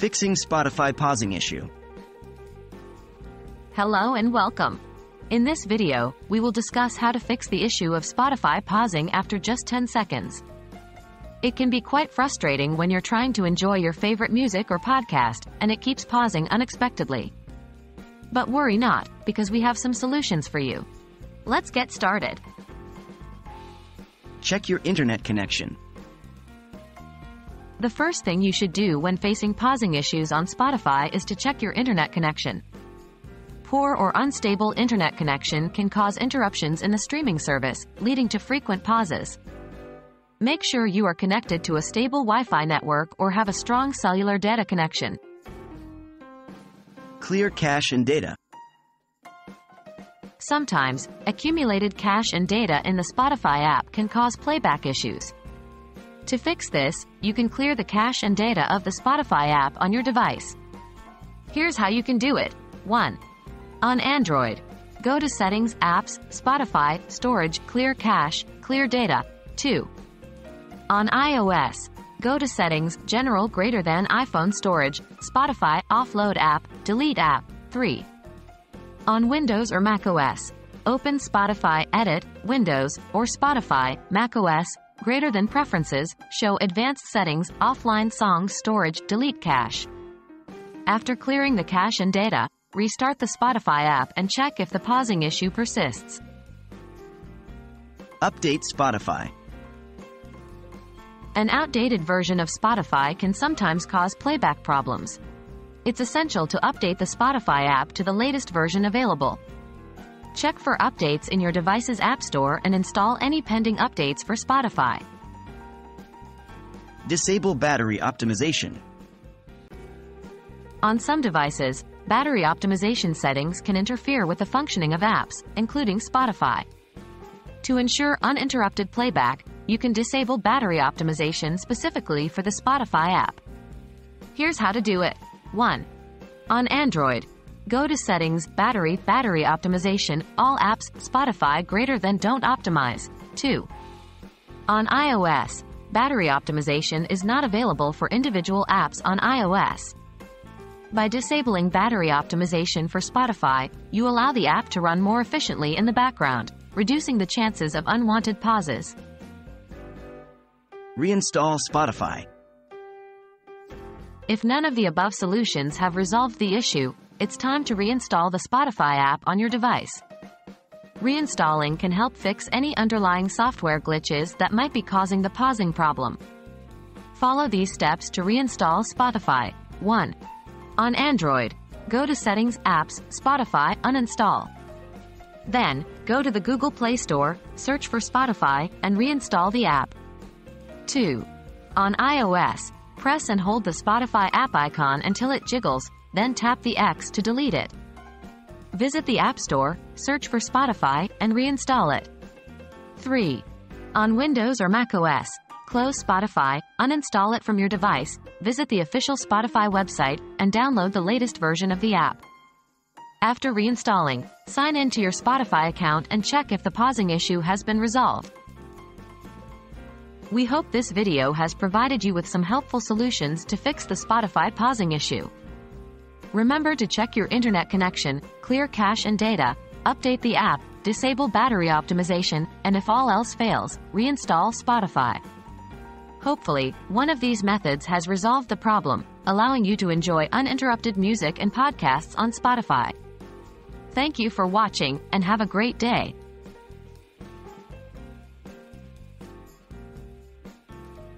Fixing Spotify pausing issue. Hello and welcome. In this video, we will discuss how to fix the issue of Spotify pausing after just 10 seconds. It can be quite frustrating when you're trying to enjoy your favorite music or podcast, and it keeps pausing unexpectedly. But worry not, because we have some solutions for you. Let's get started. Check your internet connection. The first thing you should do when facing pausing issues on Spotify is to check your internet connection. Poor or unstable internet connection can cause interruptions in the streaming service, leading to frequent pauses. Make sure you are connected to a stable Wi-Fi network or have a strong cellular data connection. Clear cache and data. Sometimes, accumulated cache and data in the Spotify app can cause playback issues. To fix this, you can clear the cache and data of the Spotify app on your device. Here's how you can do it. 1. On Android, go to Settings, Apps, Spotify, Storage, Clear Cache, Clear Data. 2. On iOS, go to Settings, General greater than iPhone Storage, Spotify, Offload App, Delete App. 3. On Windows or macOS, open Spotify, Edit, Windows, or Spotify, macOS, greater than Preferences, show Advanced Settings, Offline Songs Storage, Delete Cache. After clearing the cache and data, restart the Spotify app and check if the pausing issue persists. Update Spotify. An outdated version of Spotify can sometimes cause playback problems. It's essential to update the Spotify app to the latest version available. Check for updates in your device's App Store and install any pending updates for Spotify. Disable battery optimization. On some devices, battery optimization settings can interfere with the functioning of apps, including Spotify. To ensure uninterrupted playback, you can disable battery optimization specifically for the Spotify app. Here's how to do it. 1. On Android, go to Settings, Battery, Battery Optimization, All Apps, Spotify greater than Don't Optimize. 2. On iOS, battery optimization is not available for individual apps on iOS. By disabling battery optimization for Spotify, you allow the app to run more efficiently in the background, reducing the chances of unwanted pauses. Reinstall Spotify. If none of the above solutions have resolved the issue, it's time to reinstall the Spotify app on your device. Reinstalling can help fix any underlying software glitches that might be causing the pausing problem. Follow these steps to reinstall Spotify. 1. On Android, go to Settings, Apps, Spotify, uninstall. Then, go to the Google Play Store, search for Spotify, and reinstall the app. 2. On iOS, press and hold the Spotify app icon until it jiggles, then tap the X to delete it. Visit the App Store, search for Spotify, and reinstall it. 3. On Windows or macOS, close Spotify, uninstall it from your device, visit the official Spotify website, and download the latest version of the app. After reinstalling, sign in to your Spotify account and check if the pausing issue has been resolved. We hope this video has provided you with some helpful solutions to fix the Spotify pausing issue. Remember to check your internet connection, clear cache and data, update the app, disable battery optimization, and if all else fails, reinstall Spotify. Hopefully, one of these methods has resolved the problem, allowing you to enjoy uninterrupted music and podcasts on Spotify. Thank you for watching, and have a great day.